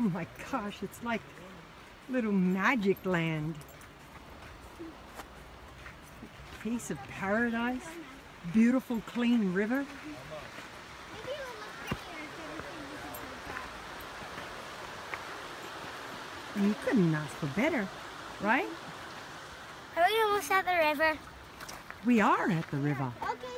Oh my gosh, it's like little magic land. Piece of paradise. Beautiful clean river. And. You couldn't ask for better, right? Are we almost at the river? We are at the river. Okay.